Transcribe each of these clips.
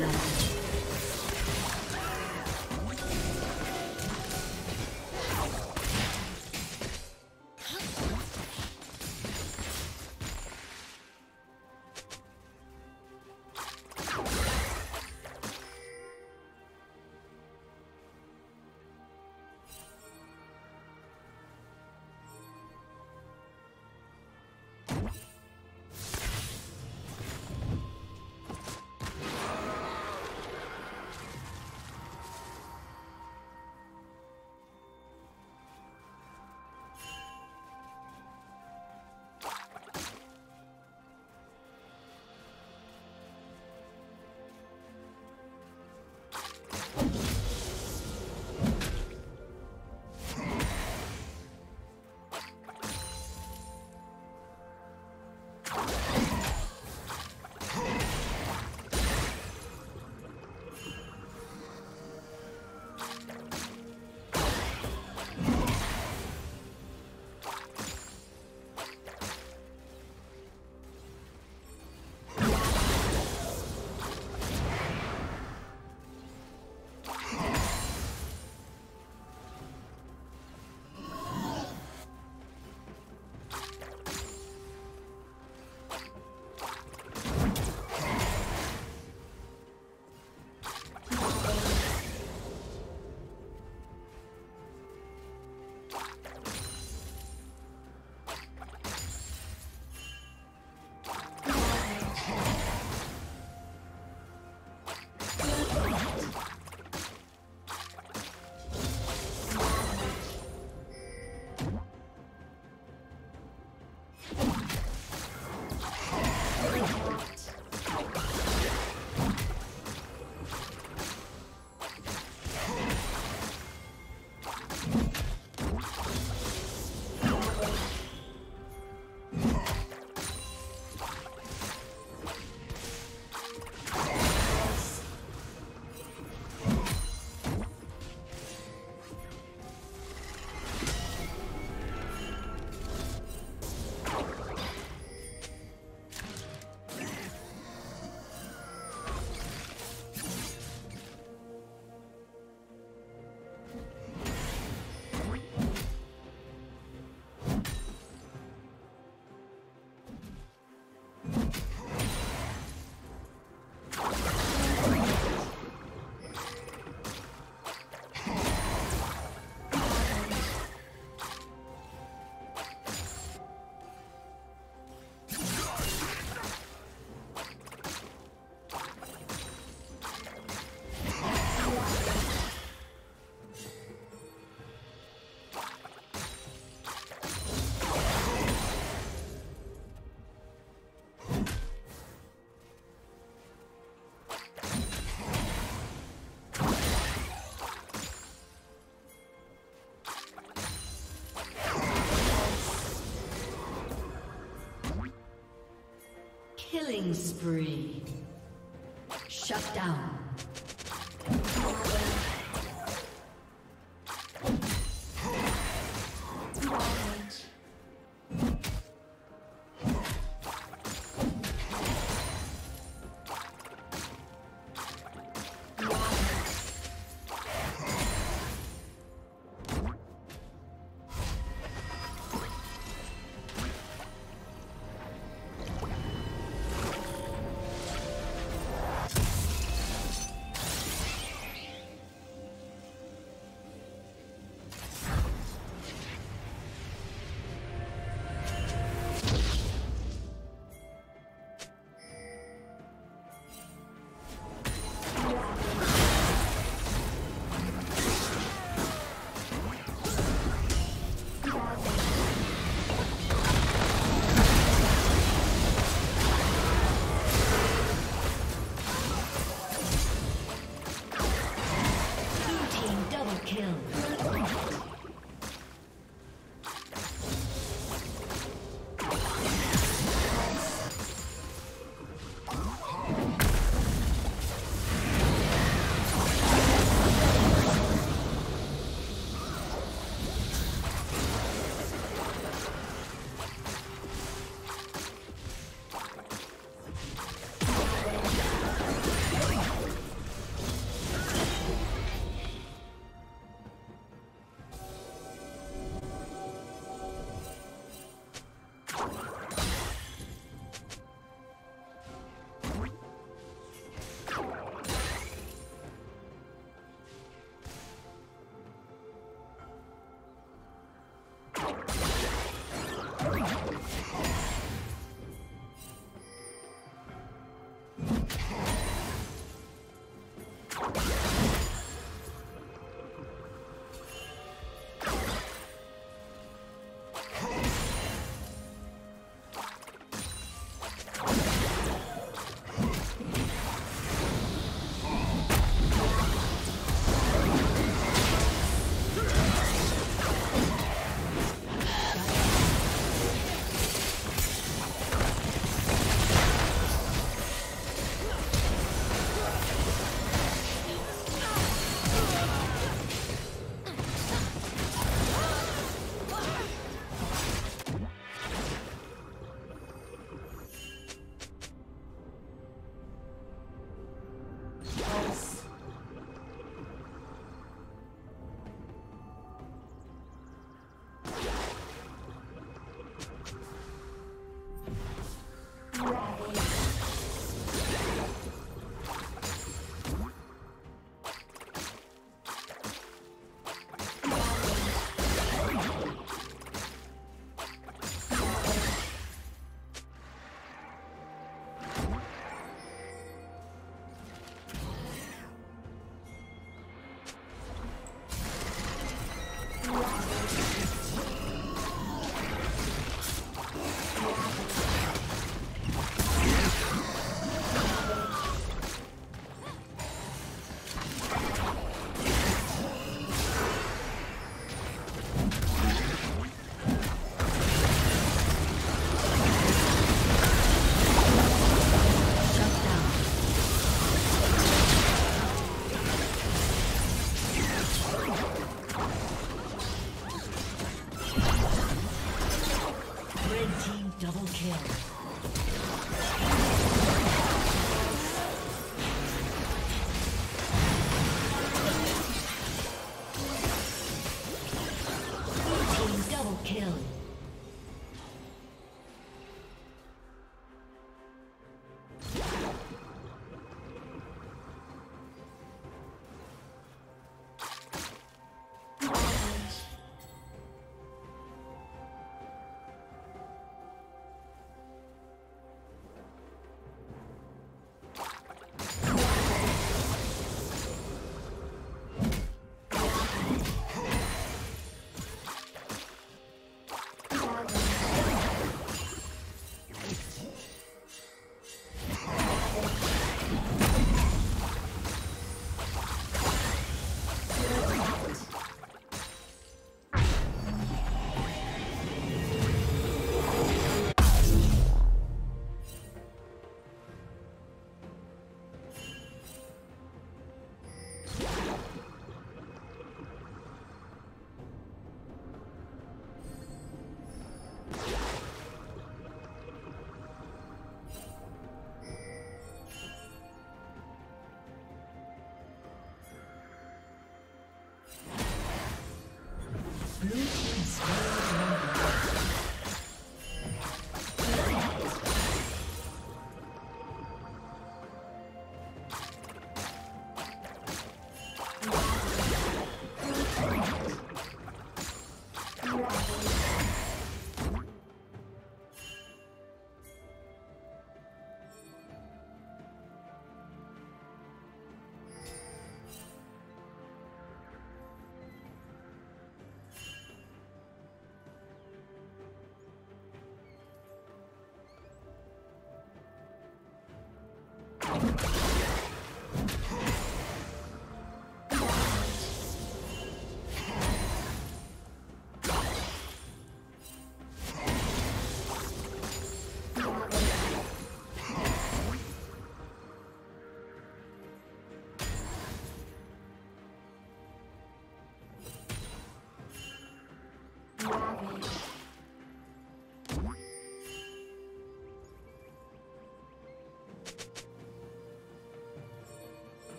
blood. Spree. Shut down.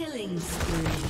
Killing spree.